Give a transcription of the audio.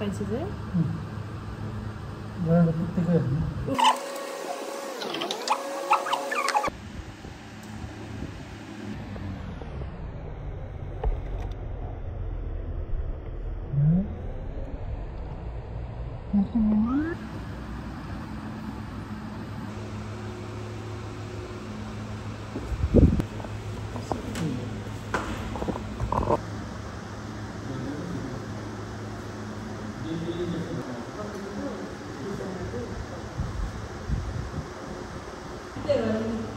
닭발 치즈? 응. 음. 뭐야, 네, 이거 뚝뚝해. 对了。